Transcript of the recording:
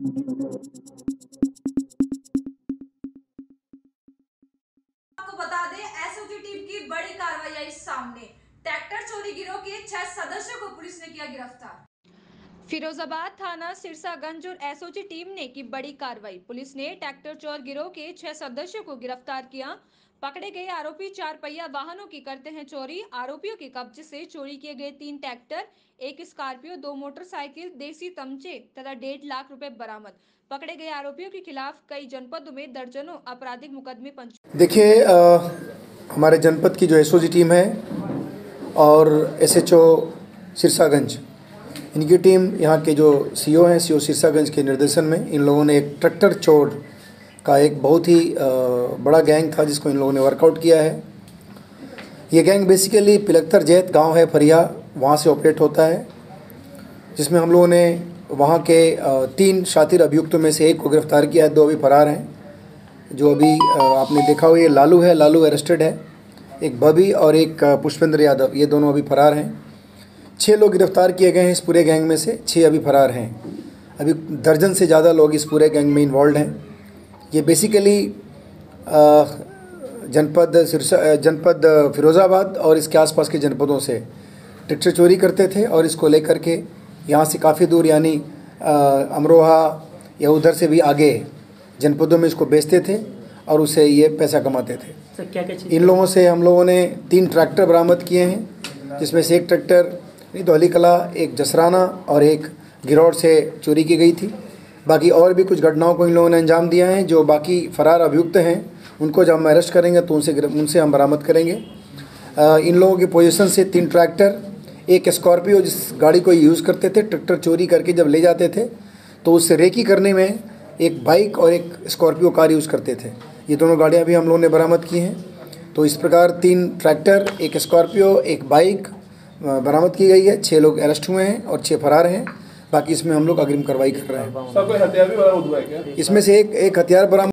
आपको बता दें एसओजी टीम की बड़ी कार्रवाई आई सामने। ट्रैक्टर चोरी गिरोह के छह सदस्यों को पुलिस ने किया गिरफ़्तार। फिरोजाबाद थाना सिरसागंज और एसओजी टीम ने की बड़ी कार्रवाई। पुलिस ने ट्रैक्टर, चोर गिरोह के छह सदस्यों को गिरफ़्तार किया। पकड़े गए आरोपी चार पहिया वाहनों की करते हैं चोरी। आरोपियों के कब्जे से चोरी किए गए तीन ट्रैक्टर, एक स्कॉर्पियो, दो मोटरसाइकिल, देसी तमचे तथा डेढ़ लाख रुपए बरामद। पकड़े गए आरोपियों के खिलाफ कई जनपदों में दर्जनों आपराधिक मुकदमे पंच देखिए हमारे जनपद की जो एसओजी टीम है और एसएचओ सिरसागंज इनकी टीम यहाँ के जो सीओ हैं सीओ सिरसागंज के निर्देशन में, इन लोगों ने एक ट्रैक्टर चोर का एक बहुत ही बड़ा गैंग था, जिसको इन लोगों ने वर्कआउट किया है। ये गैंग बेसिकली पिलख्तर जैत गाँव है फरिया वहाँ से ऑपरेट होता है, जिसमें हम लोगों ने वहाँ के तीन शातिर अभियुक्तों में से एक को गिरफ़्तार किया है, दो अभी फरार हैं, जो अभी आपने देखा हो ये लालू है, लालू अरेस्टेड है, एक बबी और एक पुष्पेंद्र यादव, ये दोनों अभी फरार हैं। छः लोग गिरफ़्तार किए गए हैं इस पूरे गैंग में से छः अभी फरार हैं। अभी दर्जन से ज़्यादा लोग इस पूरे गैंग में इन्वॉल्व हैं। ये बेसिकली जनपद सिरसा जनपद फिरोज़ाबाद और इसके आसपास के जनपदों से ट्रैक्टर चोरी करते थे और इसको लेकर के यहाँ से काफ़ी दूर यानी अमरोहा या उधर से भी आगे जनपदों में इसको बेचते थे और उससे ये पैसा कमाते थे। सर क्या क्या इन लोगों से हम लोगों ने तीन ट्रैक्टर बरामद किए हैं जिसमें से एक ट्रैक्टर दोहली कला एक जसराना और एक गिरौड़ से चोरी की गई थी। बाकी और भी कुछ घटनाओं को इन लोगों ने अंजाम दिया है जो बाकी फरार अभियुक्त हैं उनको जब हम अरेस्ट करेंगे तो उनसे उनसे हम बरामद करेंगे। अ, इन लोगों की पोजीशन से तीन ट्रैक्टर एक स्कॉर्पियो जिस गाड़ी को यूज़ करते थे ट्रैक्टर चोरी करके जब ले जाते थे तो उससे रेकी करने में एक बाइक और एक स्कॉर्पियो कार यूज़ करते थे। ये दोनों गाड़ियाँ भी हम लोगों ने बरामद की हैं। तो इस प्रकार तीन ट्रैक्टर एक स्कॉर्पियो एक बाइक बरामद की गई है। छः लोग अरेस्ट हुए हैं और छः फरार हैं। बाकी इसमें हम लोग अग्रिम कार्रवाई कर रहे हैं। सर कोई हत्या भी बरामद हुआ है क्या? इसमें से एक एक हथियार बरामद